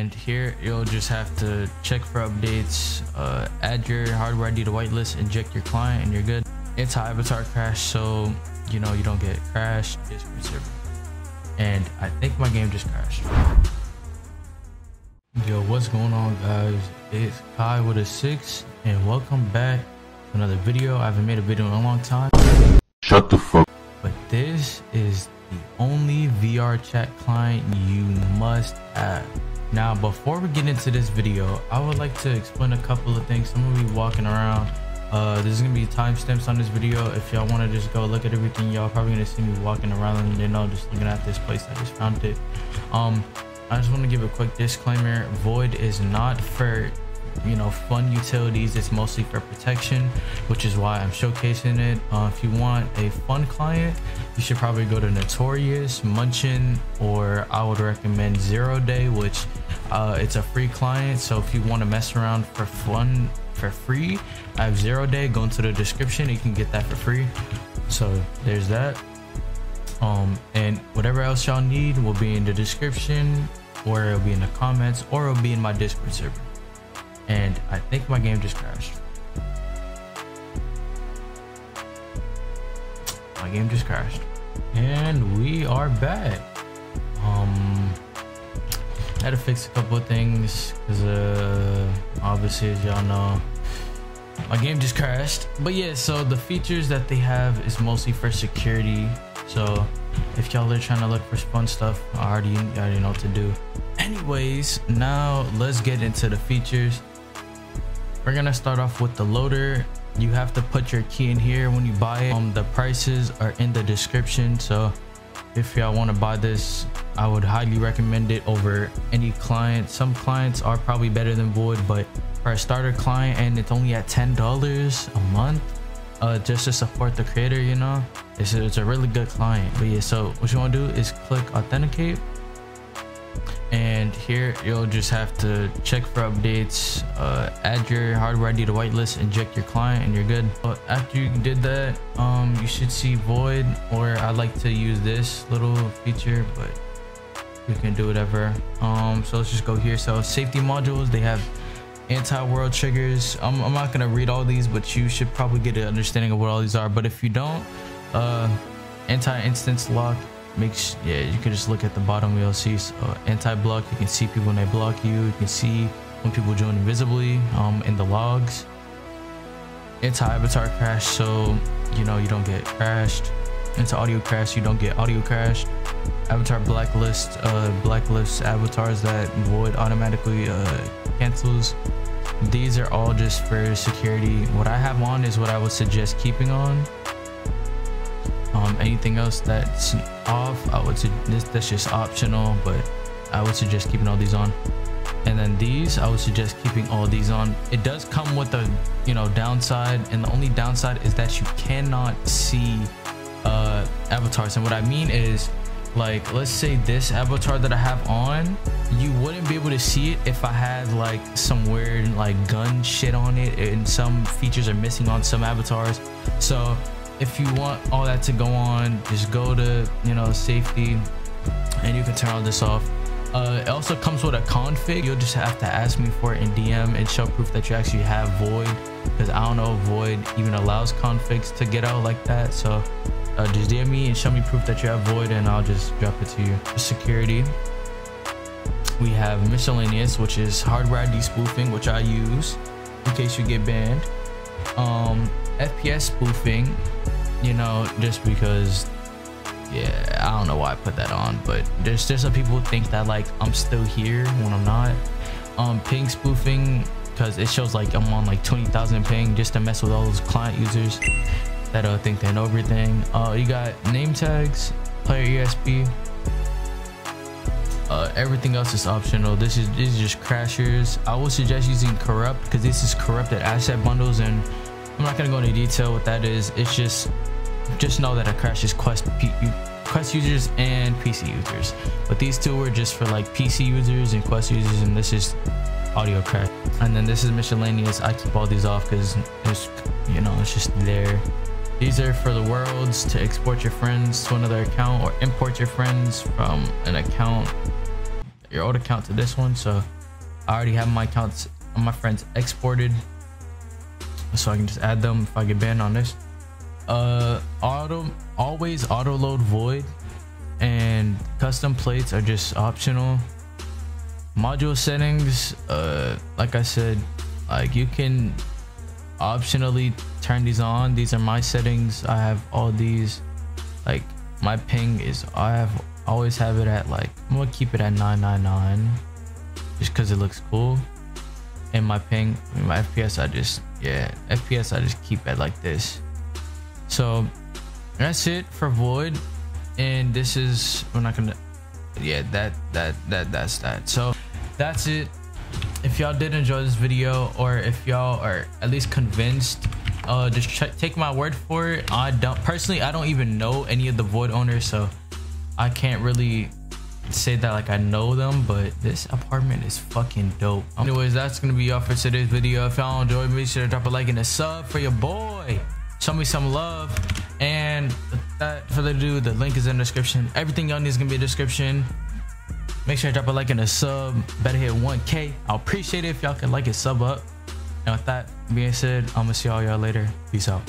And here you'll just have to check for updates, uh, add your hardware ID to whitelist, inject your client, and you're good. Anti-avatar crash, so you know you don't get crashed. And I think my game just crashed. Yo, what's going on, guys? It's Kai with a six, and welcome back to another video. I haven't made a video in a long time. Shut the fuck. But this is the only VR chat client you must have. Now, before we get into this video, I would like to explain a couple of things. I'm gonna be walking around. Uh, there's gonna be timestamps on this video. If y'all want to just go look at everything, y'all probably gonna see me walking around and you know just looking at this place. I just found it. Um, I just want to give a quick disclaimer. Void is not for you know fun utilities. It's mostly for protection which is why i'm showcasing it. Uh, if you want a fun client you should probably go to notorious munchen or i would recommend zero day which uh, it's a free client. So if you want to mess around for fun for free i have zero day. Go into the description. You can get that for free. So there's that. Um and whatever else y'all need will be in the description or it'll be in the comments or it'll be in my discord server and I think my game just crashed. My game just crashed. And we are back. Um I had to fix a couple of things because uh obviously as y'all know my game just crashed but yeah so the features that they have is mostly for security so if y'all are trying to look for fun stuff i already I already know what to do anyways now let's get into the features we're gonna start off with the loader. You have to put your key in here when you buy it. Um the prices are in the description so if y'all want to buy this i would highly recommend it over any client. Some clients are probably better than void but for a starter client and it's only at ten dollars a month uh just to support the creator you know it's a, it's a really good client. But yeah so what you want to do is click authenticate and here you'll just have to check for updates uh, add your hardware id to whitelist inject your client and you're good. But after you did that um you should see void or i like to use this little feature but you can do whatever. Um so let's just go here. So safety modules they have anti-world triggers. I'm, I'm not gonna read all these but you should probably get an understanding of what all these are. But if you don't uh anti-instance lock makes yeah you can just look at the bottom you'll see so anti-block. You can see people when they block you. You can see when people join invisibly um in the logs. Anti-avatar crash so you know you don't get crashed. Anti-audio crash you don't get audio crashed. Avatar blacklist uh blacklist avatars that void automatically uh cancels. These are all just for security. What i have on is what i would suggest keeping on um anything else that's off i would this that's just optional but i would suggest keeping all these on. And then these i would suggest keeping all these on. It does come with a you know downside and the only downside is that you cannot see uh avatars. And what i mean is like let's say this avatar that i have on you wouldn't be able to see it if i had like some weird like gun shit on it and some features are missing on some avatars. So if you want all that to go on just go to you know safety and you can turn all this off. Uh, it also comes with a config. You'll just have to ask me for it in dm and show proof that you actually have void because i don't know if void even allows configs to get out like that. So uh, just dm me and show me proof that you have void and i'll just drop it to you. Security we have miscellaneous which is hardware id spoofing which i use in case you get banned. Um fps spoofing you know just because yeah i don't know why i put that on but there's there's some people think that like i'm still here when i'm not. Um ping spoofing because it shows like i'm on like 20,000 ping just to mess with all those client users that uh think they know everything. Uh you got name tags player esp uh, everything else is optional. This is this is just crashers. I would suggest using corrupt because this is corrupted asset bundles and i'm not gonna go into detail what that is. It's just just know that it crashes quest P quest users and pc users. But these two were just for like pc users and quest users and this is audio crash. And then this is miscellaneous. I keep all these off because it's you know it's just there. These are for the worlds to export your friends to another account or import your friends from an account your old account to this one. So I already have my accounts my friends exported. So I can just add them if I get banned on this. Uh, auto, always auto load void and custom plates are just optional. Module settings, uh, like I said, like you can optionally turn these on. These are my settings. I have all these like my ping is I have always have it at like I'm gonna keep it at 999 just because it looks cool and my ping my fps i just yeah fps i just keep it like this. So that's it for void. And this is we're not gonna yeah that that that that's that. So that's it. If y'all did enjoy this video or if y'all are at least convinced uh just take my word for it. I don't personally i don't even know any of the void owners so i can't really say that like i know them but this apartment is fucking dope. Anyways that's gonna be all for today's video. If y'all enjoyed make sure to drop a like and a sub for your boy. Show me some love. And without further ado the link is in the description. Everything y'all need is gonna be in the description. Make sure to drop a like and a sub. Better hit 1k i'll appreciate it if y'all can like and sub up. And with that being said i'm gonna see all y'all later. Peace out